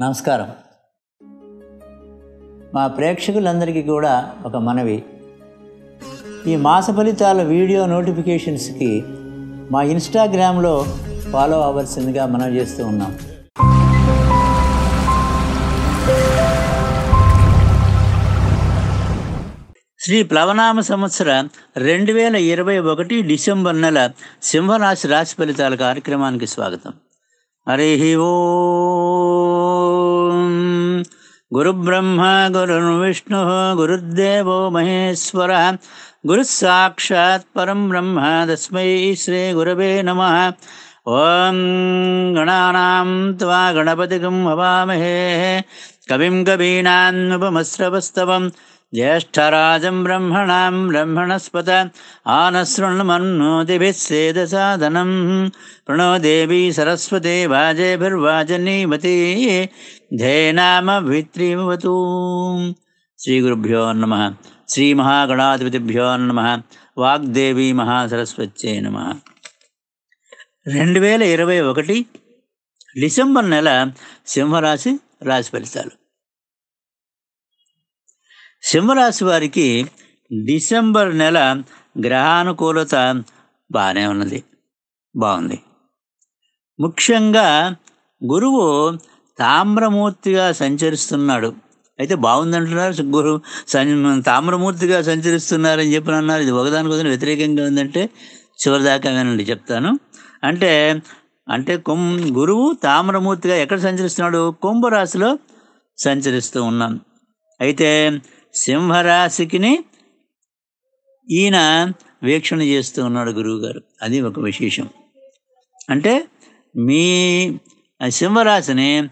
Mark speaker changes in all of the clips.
Speaker 1: నమస్కారం. మా ప్రేక్షకులందరికీ కూడా ఒక మనవి. ఈ మాస ఫలితాల వీడియో నోటిఫికేషన్స్కి మా ఇన్స్టాగ్రామ్లో ఫాలో అవ్వాల్సిందిగా మనం చేస్తూ ఉన్నాం. శ్రీ ప్లవనామ సంవత్సర రెండు వేల ఇరవై ఒకటి డిసెంబర్ నెల సింహరాశి రాశి ఫలితాల కార్యక్రమానికి స్వాగతం. హరి ఓ गुरुब्रह्मा गुरुर्विष्णुः गुरुर्देवो महेश्वरः। गुरुस्साक्षात् परं ब्रह्म तस्मै श्रीगुरवे नमः। ॐ गणानां त्वा गणपतिकं हवामहे कविं कवीनानुपमश्रवस्तवम् కవిం జ్యేష్ఠరాజం బ్రహ్మణాం బ్రహ్మణస్పత ఆనశృణ్మన్నోతిభిः సేదసాదనం ప్రణో దేవీ సరస్వతే వాజేభిర్వాజనీమతి ధేనామవిత్రీమవతూ శ్రీగురుభ్యో నమ శ్రీమహాగణాధిపతిభ్యో నమ వాగ్దేవి మహాసరస్వత్యే నమ రెండు వేల ఇరవై ఒకటి డిసెంబర్ నెల సింహరాశి రాశి ఫలితాలు. సింహరాశి వారికి డిసెంబర్ నెల గ్రహానుకూలత బాగానే ఉన్నది. బాగుంది. ముఖ్యంగా గురువు తామ్రమూర్తిగా సంచరిస్తున్నాడు. అయితే బాగుందంటున్నారు గురు తామ్రమూర్తిగా సంచరిస్తున్నారని చెప్పిన అన్నారు. ఇది ఒకదానికొకటి వ్యతిరేకంగా ఉందంటే చివరిదాకా వినండి చెప్తాను. అంటే అంటే కుం గురువు తామ్రమూర్తిగా ఎక్కడ సంచరిస్తున్నాడు? కుంభరాశిలో సంచరిస్తూ ఉన్నాం. అయితే సింహరాశికిని ఈయన వీక్షణ చేస్తూ ఉన్నాడు గురువుగారు. అది ఒక విశేషం. అంటే మీ సింహరాశిని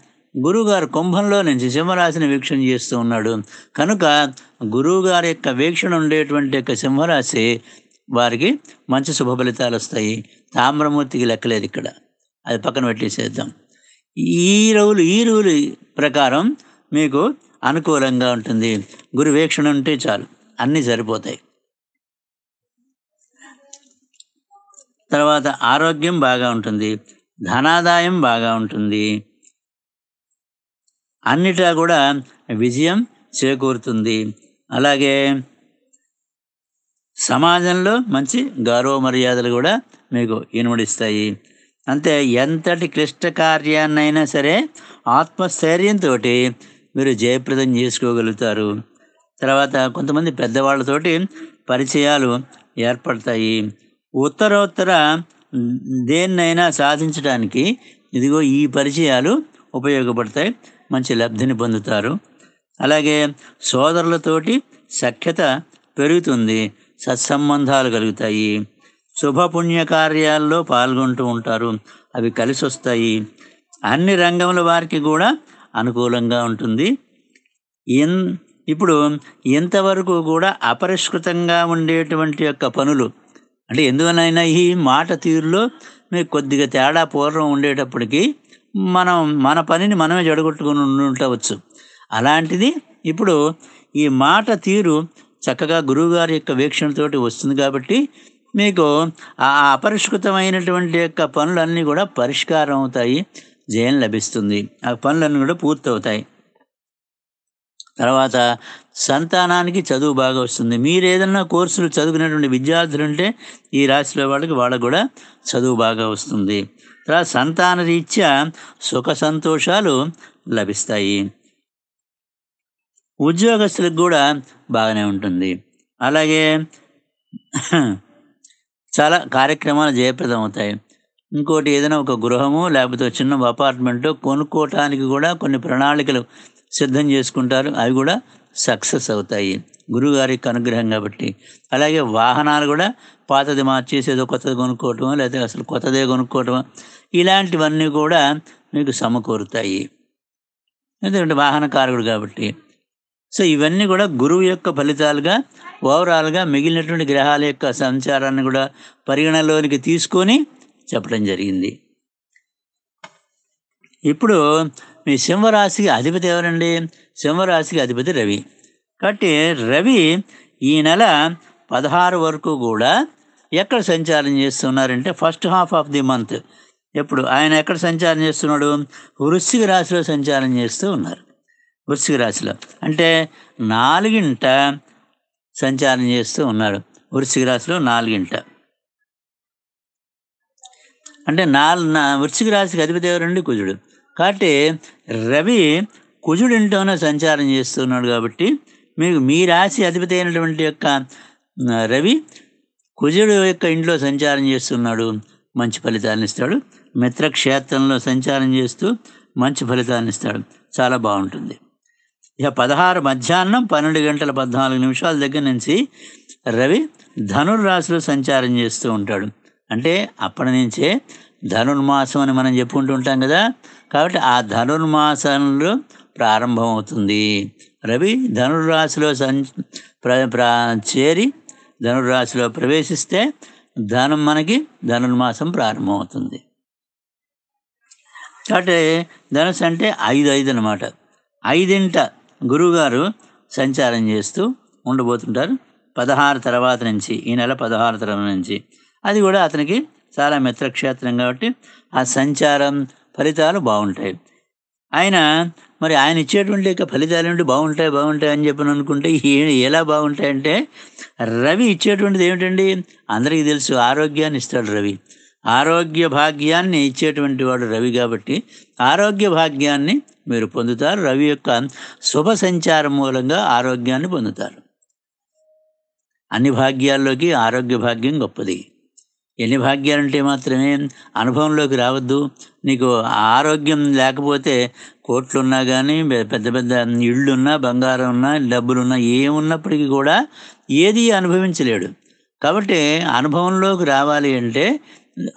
Speaker 1: గురువుగారు కుంభంలో నుంచి సింహరాశిని వీక్షణ చేస్తూ ఉన్నాడు. కనుక గురువుగారి యొక్క వీక్షణ ఉండేటువంటి యొక్క సింహరాశి వారికి మంచి శుభ ఫలితాలు వస్తాయి. తామ్రమూర్తికి లెక్కలేదు ఇక్కడ. అది పక్కన పెట్టేసేద్దాం. ఈ రోజులు ఈ రోజులు ప్రకారం మీకు అనుకూలంగా ఉంటుంది. గురు వీక్షణ ఉంటే చాలు. అన్నీ సరిపోతాయి. తర్వాత ఆరోగ్యం బాగా ఉంటుంది. ధనాదాయం బాగా ఉంటుంది. అన్నిటా కూడా విజయం చేకూరుతుంది. అలాగే సమాజంలో మంచి గౌరవ మర్యాదలు కూడా మీకు ఇనుమడిస్తాయి. అంతే ఎంతటి క్లిష్ట కార్యాన్నైనా సరే ఆత్మస్థైర్యంతో మీరు జయప్రదం చేసుకోగలుగుతారు. తర్వాత కొంతమంది పెద్దవాళ్ళతోటి పరిచయాలు ఏర్పడతాయి. ఉత్తరోత్తర దేన్నైనా సాధించడానికి ఇదిగో ఈ పరిచయాలు ఉపయోగపడతాయి. మంచి లబ్ధిని పొందుతారు. అలాగే సోదరులతోటి సఖ్యత పెరుగుతుంది. సత్సంబంధాలు కలుగుతాయి. శుభపుణ్య కార్యాల్లో పాల్గొంటూ ఉంటారు. అవి కలిసి వస్తాయి అన్ని రంగముల వారికి కూడా అనుకూలంగా ఉంటుంది. ఎన్ ఇప్పుడు ఇంతవరకు కూడా అపరిష్కృతంగా ఉండేటువంటి యొక్క పనులు అంటే ఎందువలనైనా ఈ మాట తీరులో మీకు కొద్దిగా తేడా పూర్వం ఉండేటప్పటికీ మనం మన పనిని మనమే జడగొట్టుకుని ఉండవచ్చు. అలాంటిది ఇప్పుడు ఈ మాట తీరు చక్కగా గురువుగారి యొక్క వీక్షణతోటి వస్తుంది కాబట్టి మీకు ఆ అపరిష్కృతమైనటువంటి యొక్క పనులన్నీ కూడా పరిష్కారం అవుతాయి. జయం లభిస్తుంది. ఆ పనులన్నీ కూడా పూర్తవుతాయి. తర్వాత సంతానానికి చదువు బాగా వస్తుంది. మీరు ఏదన్నా కోర్సులు చదువుకునేటువంటి విద్యార్థులు ఉంటే ఈ రాశిలో వాళ్ళకి వాళ్ళకు కూడా చదువు బాగా వస్తుంది. తర్వాత సంతాన రీత్యా సుఖ సంతోషాలు లభిస్తాయి. ఉద్యోగస్తులకు కూడా బాగానే ఉంటుంది. అలాగే చాలా కార్యక్రమాలు జయప్రదం అవుతాయి ఇంకోటి ఏదైనా ఒక గృహము లేకపోతే చిన్న అపార్ట్మెంట్ కొనుక్కోవటానికి కూడా కొన్ని ప్రణాళికలు సిద్ధం చేసుకుంటారు. అవి కూడా సక్సెస్ అవుతాయి. గురుగారికి అనుగ్రహం కాబట్టి. అలాగే వాహనాలు కూడా పాతది మార్చేసి ఏదో కొత్తది కొనుక్కోవటం లేకపోతే అసలు కొత్తదే కొనుక్కోవటం ఇలాంటివన్నీ కూడా మీకు సమకూరుతాయి. ఎందుకంటే వాహనకారకుడు కాబట్టి. సో ఇవన్నీ కూడా గురువు యొక్క ఫలితాలుగా ఓవరాల్గా మిగిలినటువంటి గ్రహాల యొక్క సంచారాన్ని కూడా పరిగణలోనికి తీసుకొని చెప్పడం జరిగింది. ఇప్పుడు మీ సింహరాశికి అధిపతి ఎవరండి? సింహరాశికి అధిపతి రవి. కాబట్టి రవి ఈ నెల పదహారు వరకు కూడా ఎక్కడ సంచారం చేస్తున్నారంటే first half of the month. ఎప్పుడు? ఆయన ఎక్కడ సంచారం చేస్తున్నాడు? వృశ్చిక రాశిలో సంచారం చేస్తూ ఉన్నారు. వృశ్చిక రాశిలో. అంటే నాలుగింట సంచారం చేస్తూ ఉన్నారు. వృశ్చిక రాశిలో నాలుగింట. అంటే నాలుగు వృశ్చిక రాశికి అధిపతి ఎవరండి? కుజుడు. కాబట్టి రవి కుజుడు ఇంట్లోనే సంచారం చేస్తున్నాడు కాబట్టి మీకు మీ రాశి అధిపతి అయినటువంటి యొక్క రవి కుజుడు యొక్క ఇంట్లో సంచారం చేస్తున్నాడు. మంచి ఫలితాలను ఇస్తాడు. మిత్రక్షేత్రంలో సంచారం చేస్తూ మంచి ఫలితాలను ఇస్తాడు. చాలా బాగుంటుంది. ఇక పదహారు మధ్యాహ్నం పన్నెండు గంటల పద్నాలుగు నిమిషాల దగ్గర నుంచి రవి ధనుర్రాశిలో సంచారం చేస్తూ ఉంటాడు. అంటే అప్పటి నుంచే ధనుర్మాసం అని మనం చెప్పుకుంటూ ఉంటాం కదా. కాబట్టి ఆ ధనుర్మాసంలో ప్రారంభమవుతుంది. రవి ధనుర్రాశిలో సం ప్ర ప్ర చేరి ధనుర్రాశిలో ప్రవేశిస్తే ధనం మనకి ధనుర్మాసం ప్రారంభమవుతుంది. కాబట్టి ధనుసు అంటే ఐదు ఐదు అనమాట ఐదింట గురువుగారు సంచారం చేస్తూ ఉండబోతుంటారు పదహారు తర్వాత నుంచి ఈ నెల పదహారు తర్వాత నుంచి. అది కూడా అతనికి చాలా మిత్రక్షేత్రం కాబట్టి ఆ సంచారం ఫలితాలు బాగుంటాయి. ఆయన మరి ఆయన ఇచ్చేటువంటి యొక్క ఫలితాలు ఏంటి బాగుంటాయి బాగుంటాయి అని చెప్పి అనుకుంటే ఎలా బాగుంటాయంటే రవి ఇచ్చేటువంటిది ఏమిటండి? అందరికీ తెలుసు ఆరోగ్యాన్ని ఇస్తాడు రవి. ఆరోగ్య భాగ్యాన్ని ఇచ్చేటువంటి వాడు రవి కాబట్టి ఆరోగ్య భాగ్యాన్ని మీరు పొందుతారు. రవి యొక్క శుభ సంచారం మూలంగా ఆరోగ్యాన్ని పొందుతారు. అన్ని భాగ్యాల్లోకి ఆరోగ్య భాగ్యం గొప్పది. ఎన్ని భాగ్యాలుంటే మాత్రమే అనుభవంలోకి రావద్దు. నీకు ఆరోగ్యం లేకపోతే కోట్లున్నా కానీ పెద్ద పెద్ద ఇళ్ళున్నా బంగారం ఉన్నా డబ్బులున్నా ఏమున్నప్పటికీ కూడా ఏది అనుభవించలేడు. కాబట్టి అనుభవంలోకి రావాలి అంటే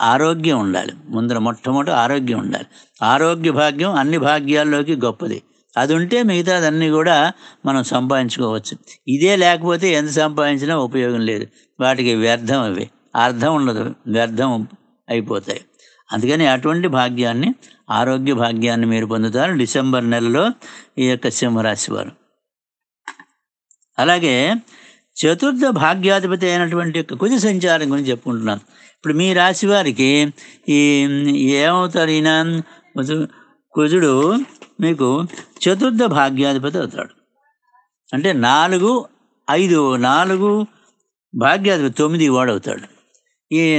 Speaker 1: ఆరోగ్యం ఉండాలి. ముందర మొట్టమొదటి ఆరోగ్యం ఉండాలి. ఆరోగ్య భాగ్యం అన్ని భాగ్యాల్లోకి గొప్పది. అది ఉంటే మిగతాదన్నీ కూడా మనం సంపాదించుకోవచ్చు. ఇదే లేకపోతే ఎంత సంపాదించినా ఉపయోగం లేదు. వాటికి వ్యర్థం అవి అర్థం ఉండదు వ్యర్థం అయిపోతాయి. అందుకని అటువంటి భాగ్యాన్ని ఆరోగ్య భాగ్యాన్ని మీరు పొందుతారు డిసెంబర్ నెలలో ఈ యొక్క సింహరాశి వారు. అలాగే చతుర్థ భాగ్యాధిపతి అయినటువంటి యొక్క కుజ సంచారం గురించి చెప్పుకుంటున్నాం ఇప్పుడు మీ రాశి వారికి ఈ ఏమవుతారు ఈయన కుజుడు మీకు చతుర్థ భాగ్యాధిపతి అవుతాడు. అంటే నాలుగు ఐదు నాలుగు భాగ్యాధిపతి తొమ్మిది వాడు అవుతాడు ఈ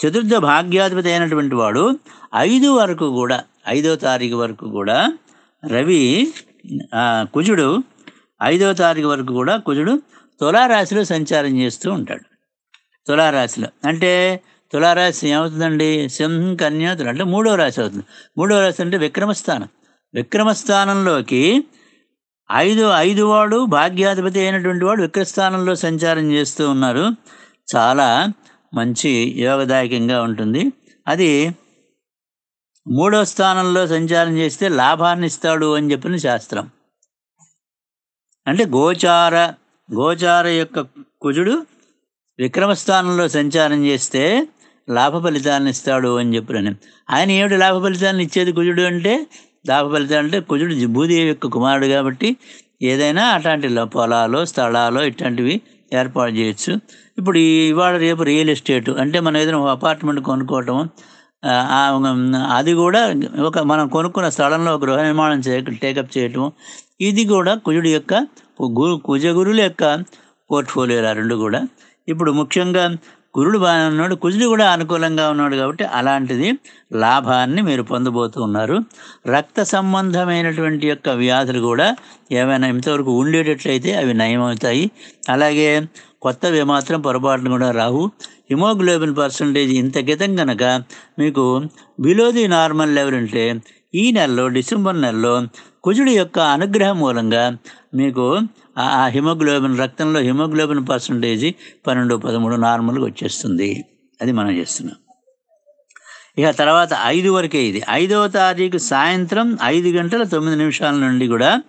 Speaker 1: చతుర్థ భాగ్యాధిపతి అయినటువంటి వాడు ఐదు వరకు కూడా ఐదో తారీఖు వరకు కూడా రవి కుజుడు ఐదో తారీఖు వరకు కూడా కుజుడు తులారాశిలో సంచారం చేస్తూ ఉంటాడు. తులారాశిలో. అంటే తులారాశి ఏమవుతుందండి? సింహం కన్యా తుల అంటే మూడో రాశి అవుతుంది. మూడో రాశి అంటే విక్రమస్థానం. విక్రమస్థానంలోకి ఐదు ఐదు వాడు భాగ్యాధిపతి అయినటువంటి వాడు విక్రస్థానంలో సంచారం చేస్తూ ఉన్నారు. చాలా మంచి యోగదాయకంగా ఉంటుంది. అది మూడో స్థానంలో సంచారం చేస్తే లాభాన్ని ఇస్తాడు అని చెప్పిన శాస్త్రం. అంటే గోచార గోచార యొక్క కుజుడు విక్రమస్థానంలో సంచారం చేస్తే లాభ ఫలితాలను ఇస్తాడు అని చెప్పిన ఆయన ఏమిటి లాభ ఫలితాలను ఇచ్చేది కుజుడు అంటే? లాభ ఫలితాలు అంటే కుజుడు భూదేవి యొక్క కుమారుడు కాబట్టి ఏదైనా అట్లాంటి పొలాలు స్థలాలు ఇట్లాంటివి ఏర్పాటు చేయొచ్చు. ఇప్పుడు ఇవాళ రేపు రియల్ ఎస్టేట్ అంటే మనం ఏదైనా అపార్ట్మెంట్ కొనుక్కోవటం అది కూడా ఒక మనం కొనుక్కున్న స్థలంలో గృహ నిర్మాణం చే టేకప్ చేయటం ఇది కూడా కుజుడు యొక్క గురు కుజగురుల యొక్క పోర్ట్ఫోలియోలు రెండు కూడా. ఇప్పుడు ముఖ్యంగా గురుడు బాగానే ఉన్నాడు కుజుడు కూడా అనుకూలంగా ఉన్నాడు కాబట్టి అలాంటిది లాభాన్ని మీరు పొందబోతూ ఉన్నారు. రక్త సంబంధమైనటువంటి యొక్క వ్యాధులు కూడా ఏమైనా ఇంతవరకు ఉండేటట్లయితే అవి నయమవుతాయి. అలాగే కొత్తవి మాత్రం పొరపాటును కూడా రావు. హిమోగ్లోబిన్ పర్సంటేజ్ ఇంత క్రితం కనుక మీకు బిలో ది నార్మల్ లెవెల్ ఉంటే ఈ నెలలో డిసెంబర్ నెలలో కుజుడి యొక్క అనుగ్రహం మూలంగా మీకు ఆ- హిమోగ్లోబిన్ రక్తంలో హిమోగ్లోబిన్ పర్సంటేజ్ పన్నెండు పదమూడు నార్మల్గా వచ్చేస్తుంది. అది మనం చేస్తున్నాం. ఇక తర్వాత ఐదు వరకే ఇది. ఐదవ తారీఖు సాయంత్రం ఐదు గంటల తొమ్మిది నిమిషాల నుండి కూడా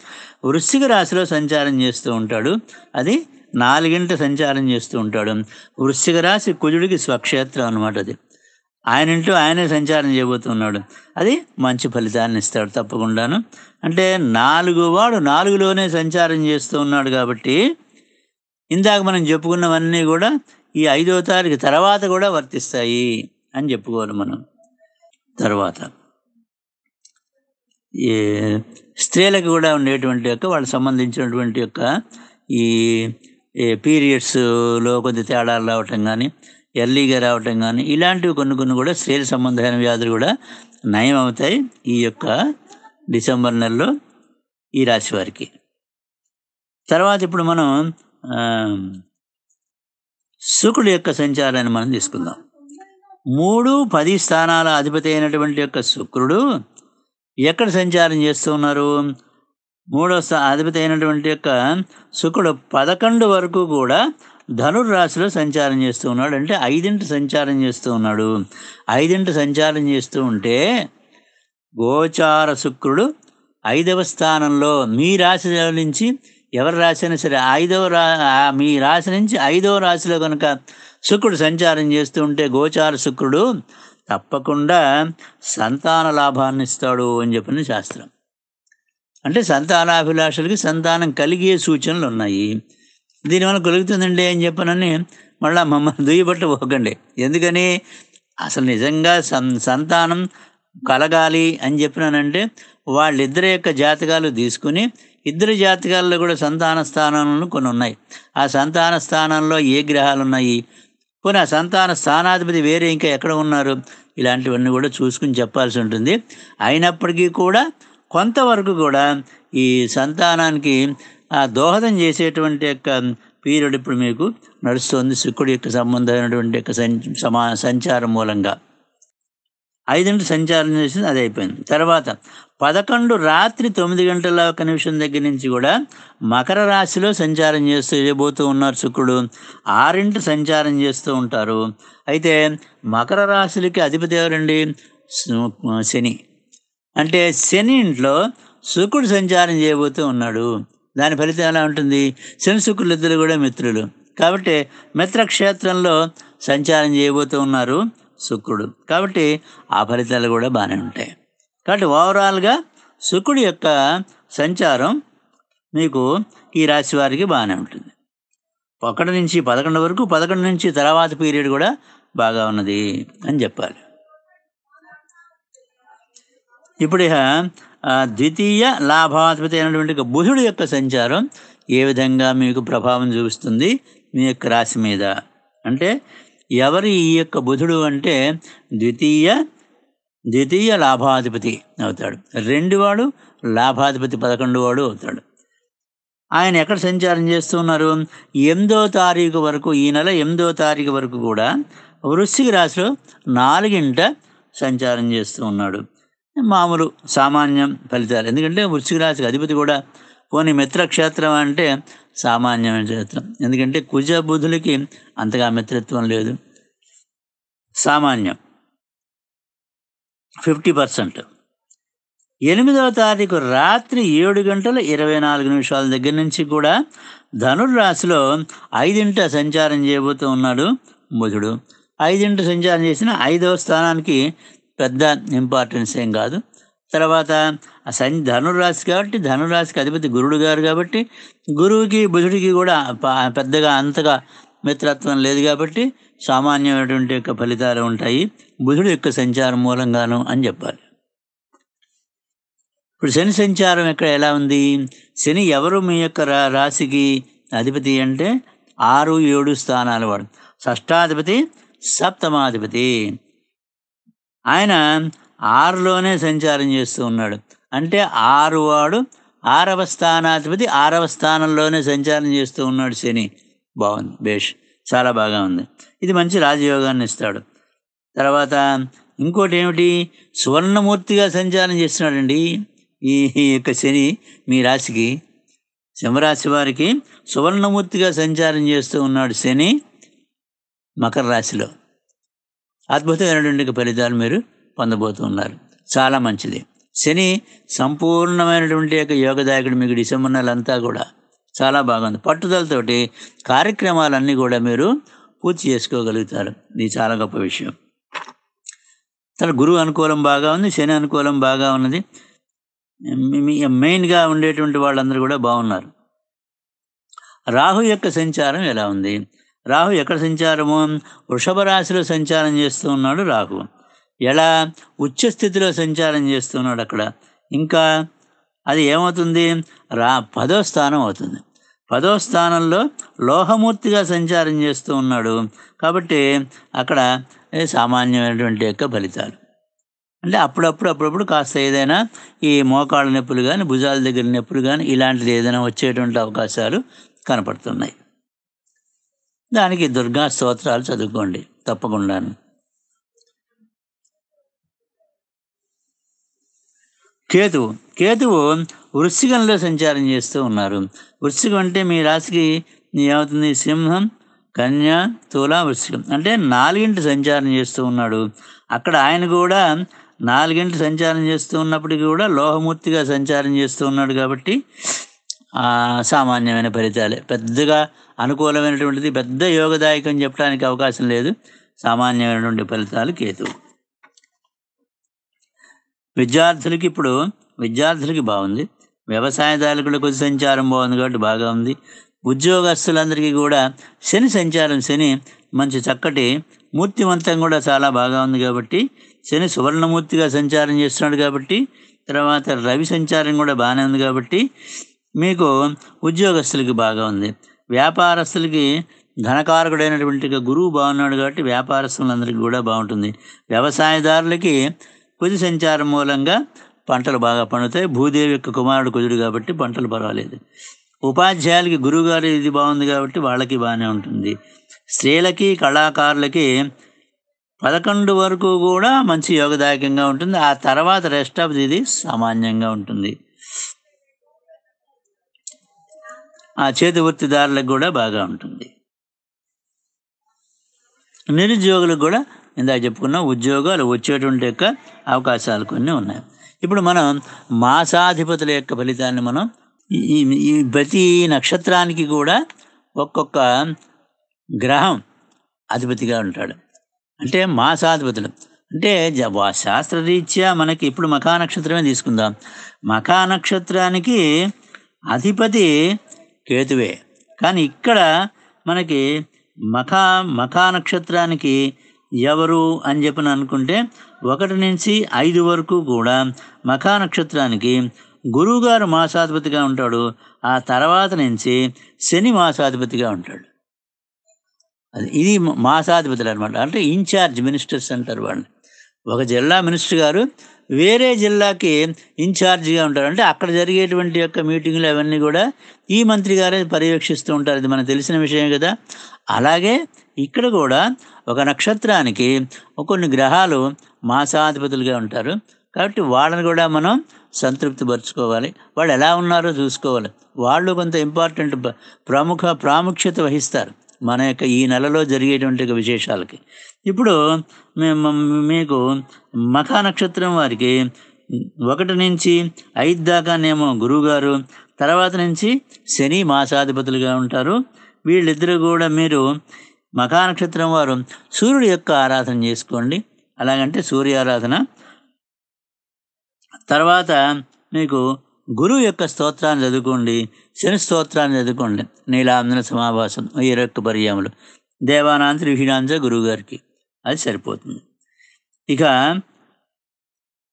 Speaker 1: వృశ్చిక రాశిలో సంచారం చేస్తూ ఉంటాడు. అది నాలుగింట సంచారం చేస్తూ ఉంటాడు. వృశ్చిక రాశి కుజుడికి స్వక్షేత్రం అనమాట అది. ఆయన ఇంటూ ఆయనే సంచారం చేయబోతున్నాడు. అది మంచి ఫలితాన్ని ఇస్తాడు తప్పకుండాను. అంటే నాలుగు వాడు నాలుగులోనే సంచారం చేస్తూ ఉన్నాడు కాబట్టి ఇందాక మనం చెప్పుకున్నవన్నీ కూడా ఈ ఐదో తారీఖు తర్వాత కూడా వర్తిస్తాయి అని చెప్పుకోవాలి మనం. తర్వాత ఈ స్త్రీలకు కూడా ఉండేటువంటి యొక్క వాళ్ళకి సంబంధించినటువంటి యొక్క ఈ పీరియడ్స్లో కొద్ది తేడాలు రావటం కానీ ఎర్లీగా రావటం కానీ ఇలాంటివి కొన్ని కొన్ని కూడా స్త్రీల సంబంధమైన వ్యాధులు కూడా నయం అవుతాయి ఈ యొక్క డిసెంబర్ నెలలో ఈ రాశి వారికి. తర్వాత ఇప్పుడు మనం శుకుడు యొక్క సంచారాన్ని మనం తీసుకుందాం. మూడు పది స్థానాల అధిపతి అయినటువంటి యొక్క శుక్రుడు ఎక్కడ సంచారం చేస్తూ ఉన్నారు? మూడో స్థా అధిపతి అయినటువంటి యొక్క శుక్రుడు పదకొండు వరకు కూడా ధనుర్రాశిలో సంచారం చేస్తూ ఉన్నాడు. అంటే ఐదింటి సంచారం చేస్తూ ఉన్నాడు. ఐదింటి సంచారం చేస్తూ ఉంటే గోచార శుక్రుడు ఐదవ స్థానంలో మీ రాశి నుంచి ఎవరి రాశి అయినా సరే ఐదవ రా మీ రాశి నుంచి ఐదవ రాశిలో కనుక శుక్రుడు సంచారం చేస్తూ ఉంటే గోచార శుక్రుడు తప్పకుండా సంతాన లాభాన్ని ఇస్తాడు అని చెప్పిన శాస్త్రం. అంటే సంతానాభిలాషులకి సంతానం కలిగే సూచనలు ఉన్నాయి. దీనివల్ల కలుగుతుందండి అని చెప్పనని మళ్ళీ మమ్మల్ని దుయ్యబట్ట పోకండి. ఎందుకని? అసలు నిజంగా సంతానం కలగాలి అని చెప్పినానంటే వాళ్ళిద్దరి యొక్క జాతకాలు తీసుకుని ఇద్దరు జాతకాల్లో కూడా సంతాన స్థానాలను కొన్ని ఉన్నాయి. ఆ సంతాన స్థానంలో ఏ గ్రహాలు ఉన్నాయి? పోనీ ఆ సంతాన స్థానాధిపతి వేరే ఇంకా ఎక్కడ ఉన్నారు? ఇలాంటివన్నీ కూడా చూసుకుని చెప్పాల్సి ఉంటుంది. అయినప్పటికీ కూడా కొంతవరకు కూడా ఈ సంతానానికి ఆ దోహదం చేసేటువంటి యొక్క పీరియడ్ ఇప్పుడు మీకు నడుస్తుంది శుక్రుడి యొక్క సంబంధమైనటువంటి యొక్క సమా సంచారం మూలంగా. ఐదింటి సంచారం చేసింది అది అయిపోయింది. తర్వాత పదకొండు రాత్రి తొమ్మిది గంటల ఒక నిమిషం దగ్గర నుంచి కూడా మకర రాశిలో సంచారం చేస్తూ చేయబోతూ ఉన్నారు శుక్రుడు. ఆరింటి సంచారం చేస్తూ ఉంటారు. అయితే మకర రాశులకి అధిపతి ఎవరండి? శని. అంటే శని ఇంట్లో శుక్రుడు సంచారం చేయబోతూ ఉన్నాడు. దాని ఫలితం ఎలా ఉంటుంది? శనిశుక్రులు ఇద్దరు కూడా మిత్రులు. కాబట్టి మిత్రక్షేత్రంలో సంచారం చేయబోతూ ఉన్నారు శుక్రుడు. కాబట్టి ఆ ఫలితాలు కూడా బాగానే ఉంటాయి. కాబట్టి ఓవరాల్గా శుక్రుడి యొక్క సంచారం మీకు ఈ రాశి వారికి బాగానే ఉంటుంది. ఒకటి నుంచి పదకొండు వరకు పదకొండు నుంచి తర్వాత పీరియడ్ కూడా బాగా ఉన్నది అని చెప్పాలి. ఇప్పుడు ఇక ద్వితీయ లాభాధిపతి అయినటువంటి బుధుడు యొక్క సంచారం ఏ విధంగా మీకు ప్రభావం చూపిస్తుంది మీ యొక్క రాశి మీద? అంటే ఎవరి ఈ యొక్క బుధుడు అంటే ద్వితీయ ద్వితీయ లాభాధిపతి అవుతాడు. రెండువాడు లాభాధిపతి పదకొండు వాడు అవుతాడు. ఆయన ఎక్కడ సంచారం చేస్తూ ఉన్నారు ఎనిమిదో తారీఖు వరకు ఈ నెల ఎనిమిదో తారీఖు వరకు కూడా వృశ్చిక రాశిలో నాలుగింట సంచారం చేస్తూ ఉన్నాడు. మామూలు సామాన్యం ఫలితాలు. ఎందుకంటే వృశ్చిక రాశికి అధిపతి కూడా పోనీ మిత్రక్షేత్రం అంటే సామాన్యమైన క్షేత్రం. ఎందుకంటే కుజ బుధులకి అంతగా మిత్రత్వం లేదు. సామాన్యం ఫిఫ్టీ పర్సెంట్. ఎనిమిదవ తారీఖు రాత్రి ఏడు గంటల ఇరవై నాలుగు నిమిషాల దగ్గర నుంచి కూడా ధనుర్రాశిలో ఐదింట సంచారం చేయబోతూ ఉన్నాడు బుధుడు. ఐదింట సంచారం చేసిన ఐదవ స్థానానికి పెద్ద ఇంపార్టెన్స్ ఏం కాదు. తర్వాత ఆ ధనురాశి కాబట్టి ధనురాశికి అధిపతి గురుడు గారు కాబట్టి గురువుకి బుధుడికి కూడా పెద్దగా అంతగా మిత్రత్వం లేదు కాబట్టి సామాన్యమైనటువంటి యొక్క ఫలితాలు ఉంటాయి. బుధుడు యొక్క సంచారం మూలంగాను అని చెప్పాలి. ఇప్పుడు శని సంచారం ఇక్కడ ఎలా ఉంది? శని ఎవరు మీ యొక్క రా రాశికి అధిపతి అంటే ఆరు ఏడు స్థానాలు వాడు. షష్టాధిపతి సప్తమాధిపతి. ఆయన ఆరులోనే సంచారం చేస్తూ ఉన్నాడు. అంటే ఆరు వాడు ఆరవ స్థానాధిపతి ఆరవ స్థానంలోనే సంచారం చేస్తూ ఉన్నాడు శని. బాగుంది. బేష్. చాలా బాగా ఉంది. ఇది మంచి రాజయోగాన్ని ఇస్తాడు. తర్వాత ఇంకోటి ఏమిటి? సువర్ణమూర్తిగా సంచారం చేస్తున్నాడండి. ఈ ఈ యొక్క శని మీ రాశికి. సింహరాశి వారికి సువర్ణమూర్తిగా సంచారం చేస్తూ ఉన్నాడు శని మకర రాశిలో. అద్భుతమైనటువంటి ఫలితాలు మీరు పొందబోతున్నారు చాలా మంచిది. శని సంపూర్ణమైనటువంటి యొక్క యోగదాయకుడు మీకు డిసెంబర్ నెలంతా కూడా చాలా బాగుంది. పట్టుదలతోటి కార్యక్రమాలన్నీ కూడా మీరు పూర్తి చేసుకోగలుగుతారు. ఇది చాలా గొప్ప విషయం. తన గురువు అనుకూలం బాగా ఉంది శని అనుకూలం బాగా ఉన్నది. మెయిన్గా ఉండేటువంటి వాళ్ళందరూ కూడా బాగున్నారు. రాహు యొక్క సంచారం ఎలా ఉంది? రాహు ఎక్కడ సంచారము? వృషభ రాశిలో సంచారం చేస్తూ ఉన్నాడు రాహు. ఎలా? ఉచ్చ స్థితిలో సంచారం చేస్తున్నాడు అక్కడ. ఇంకా అది ఏమవుతుంది? రా పదో స్థానం అవుతుంది. పదో స్థానంలో లోహమూర్తిగా సంచారం చేస్తూ ఉన్నాడు. కాబట్టి అక్కడ సామాన్యమైనటువంటి యొక్క ఫలితాలు. అంటే అప్పుడప్పుడు అప్పుడప్పుడు కాస్త ఏదైనా ఈ మోకాళ్ళ నొప్పులు కానీ భుజాల దగ్గర నొప్పులు కానీ ఇలాంటిది ఏదైనా వచ్చేటువంటి అవకాశాలు కనపడుతున్నాయి. దానికి దుర్గా స్తోత్రాలు చదువుకోండి. తప్పకుండాను. కేతువు. కేతువు వృశ్చికంలో సంచారం చేస్తూ ఉన్నారు. వృశ్చికం అంటే మీ రాశికి ఏమవుతుంది? సింహం కన్య తుల వృశ్చికం. అంటే నాలుగింటి సంచారం చేస్తూ ఉన్నాడు. అక్కడ ఆయన కూడా నాలుగింటి సంచారం చేస్తూ ఉన్నప్పటికీ కూడా లోహమూర్తిగా సంచారం చేస్తూ ఉన్నాడు కాబట్టి సామాన్యమైన ఫలితాలే. పెద్దగా అనుకూలమైనటువంటిది పెద్ద యోగదాయకం చెప్పడానికి అవకాశం లేదు. సామాన్యమైనటువంటి ఫలితాలు కేతువు విద్యార్థులకి ఇప్పుడు విద్యార్థులకి బాగుంది. వ్యవసాయదారులకు కొద్ది సంచారం బాగుంది కాబట్టి బాగా ఉంది. ఉద్యోగస్తులందరికీ కూడా శని సంచారం శని మంచి చక్కటి మూర్తివంతం కూడా చాలా బాగా ఉంది కాబట్టి శని సువర్ణమూర్తిగా సంచారం చేస్తున్నాడు కాబట్టి తర్వాత రవి సంచారం కూడా బాగానే ఉంది కాబట్టి మీకు ఉద్యోగస్తులకి బాగా ఉంది. వ్యాపారస్తులకి ధనకారకుడైనటువంటి గురువు బాగున్నాడు కాబట్టి వ్యాపారస్తులందరికీ కూడా బాగుంటుంది. వ్యవసాయదారులకి కుది సంచారం మూలంగా పంటలు బాగా పండుతాయి. భూదేవి యొక్క కుమారుడు కుదుడు కాబట్టి పంటలు పర్వాలేదు. ఉపాధ్యాయులకి గురువుగారు ఇది బాగుంది కాబట్టి వాళ్ళకి బాగానే ఉంటుంది. స్త్రీలకి కళాకారులకి పదకొండు వరకు కూడా మంచి యోగదాయకంగా ఉంటుంది. ఆ తర్వాత రెస్ట్ ఆఫ్ ఇది సామాన్యంగా ఉంటుంది. ఆ చేతి వృత్తిదారులకు కూడా బాగా ఉంటుంది. నిరుద్యోగులకు కూడా ఇందాక చెప్పుకున్న ఉద్యోగాలు వచ్చేటువంటి యొక్క అవకాశాలు కొన్ని ఉన్నాయి. ఇప్పుడు మనం మాసాధిపతుల యొక్క ఫలితాన్ని మనం ఈ- ప్రతి నక్షత్రానికి కూడా ఒక్కొక్క గ్రహం అధిపతిగా ఉంటాడు. అంటే మాసాధిపతులు. అంటే శాస్త్రరీత్యా మనకి ఇప్పుడు మఖా నక్షత్రమే తీసుకుందాం. మఖా నక్షత్రానికి అధిపతి కేతువే. కానీ ఇక్కడ మనకి మఖా మఖా నక్షత్రానికి ఎవరు అని చెప్పిన అనుకుంటే ఒకటి నుంచి ఐదు వరకు కూడా మఖా నక్షత్రానికి గురువుగారు మాసాధిపతిగా ఉంటాడు. ఆ తర్వాత నుంచి శని మాసాధిపతిగా ఉంటాడు. అది ఇది మాసాధిపతులు అనమాట అంటే ఇన్ఛార్జ్ మినిస్టర్స్ అంటారు వాళ్ళని ఒక జిల్లా మినిస్టర్ గారు వేరే జిల్లాకి ఇన్ఛార్జిగా ఉంటారు. అంటే అక్కడ జరిగేటువంటి యొక్క మీటింగ్లు అవన్నీ కూడా ఈ మంత్రి గారే పర్యవేక్షిస్తూ ఉంటారు. ఇది మనకు తెలిసిన విషయం కదా. అలాగే ఇక్కడ కూడా ఒక నక్షత్రానికి కొన్ని గ్రహాలు మాసాధిపతులుగా ఉంటారు. కాబట్టి వాళ్ళని కూడా మనం సంతృప్తి పరుచుకోవాలి వాళ్ళు ఎలా ఉన్నారో చూసుకోవాలి. వాళ్ళు కొంత ఇంపార్టెంట్ ప్రముఖ ప్రాముఖ్యత వహిస్తారు. మన యొక్క ఈ నెలలో జరిగేటువంటి విశేషాలకి. ఇప్పుడు మేము మీకు మఖా నక్షత్రం వారికి ఒకటి నుంచి ఐదు దాకానేమో గురువుగారు తర్వాత నుంచి శని మాసాధిపతులుగా ఉంటారు. వీళ్ళిద్దరూ కూడా మీరు మఖా నక్షత్రం వారు సూర్యుడి యొక్క ఆరాధన చేసుకోండి. అలాగంటే సూర్య ఆరాధన. తర్వాత మీకు గురువు యొక్క స్తోత్రాన్ని చదువుకోండి శని స్తోత్రాన్ని చదువుకోండి. నీలాంజన సమావాసం ఈ యొక్క పర్యాములు. దేవానాంత విహీనాంజ గురువు గారికి అది సరిపోతుంది. ఇక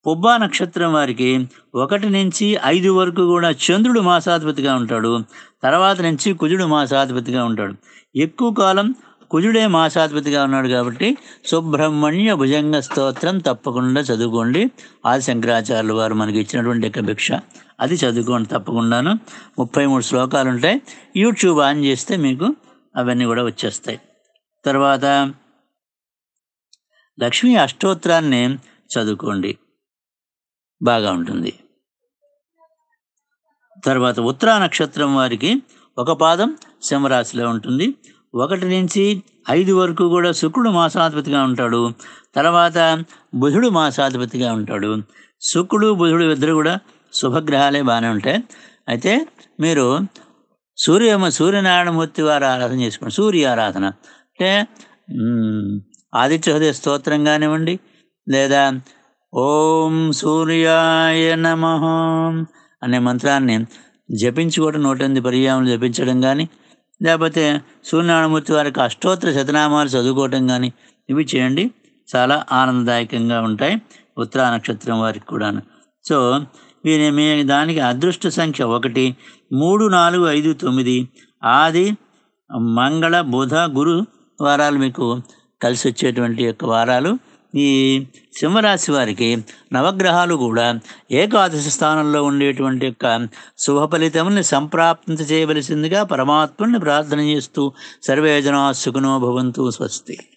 Speaker 1: పుబ్బా నక్షత్రం వారికి ఒకటి నుంచి ఐదు వరకు కూడా చంద్రుడు మాసాధిపతిగా ఉంటాడు. తర్వాత నుంచి కుజుడు మాసాధిపతిగా ఉంటాడు. ఎక్కువ కాలం కుజుడే మాసాధిపతిగా ఉన్నాడు కాబట్టి సుబ్రహ్మణ్య భుజంగ స్తోత్రం తప్పకుండా చదువుకోండి. ఆది శంకరాచార్యులు వారు మనకి ఇచ్చినటువంటి యొక్క భిక్ష. అది చదువుకోండి తప్పకుండాను. ముప్పై మూడు శ్లోకాలు ఉంటాయి యూట్యూబ్ ఆన్ చేస్తే మీకు అవన్నీ కూడా వచ్చేస్తాయి. తర్వాత లక్ష్మీ అష్టోత్తరాన్ని చదువుకోండి. బాగా ఉంటుంది. తర్వాత ఉత్తరా నక్షత్రం వారికి ఒక పాదం సింహరాశిలో ఉంటుంది. ఒకటి నుంచి ఐదు వరకు కూడా శుక్రుడు మాసాధిపతిగా ఉంటాడు. తర్వాత బుధుడు మాసాధిపతిగా ఉంటాడు. శుక్రుడు బుధుడు ఇద్దరు కూడా శుభగ్రహాలే బాగానే ఉంటాయి. అయితే మీరు సూర్య సూర్యనారాయణమూర్తి వారు ఆరాధన చేసుకోండి. సూర్య ఆరాధన అంటే ఆదిత్య హృదయ స్తోత్రం కానివ్వండి లేదా ఓం సూర్యాయ నమ అనే మంత్రాన్ని జపించుకోవటం నూట ఎనిమిది పర్యాములు జపించడం కానీ లేకపోతే సూర్యనారాయణమూర్తి వారికి అష్టోత్తర శతనామాలు చదువుకోవటం కానీ ఇవి చేయండి. చాలా ఆనందదాయకంగా ఉంటాయి. ఉత్తరా నక్షత్రం వారికి కూడాను. సో వీరి మీ దానికి అదృష్ట సంఖ్య ఒకటి మూడు నాలుగు ఐదు తొమ్మిది ఆది మంగళ బుధ గురు వారాలు మీకు కలిసి వచ్చేటువంటి యొక్క వారాలు. ఈ సింహరాశి వారికి నవగ్రహాలు కూడా ఏకాదశి స్థానంలో ఉండేటువంటి యొక్క శుభ ఫలితముని సంప్రాప్తి చేయవలసిందిగా పరమాత్మని ప్రార్థన చేస్తూ సర్వేజనా సుఖనో భవంతు స్వస్తి.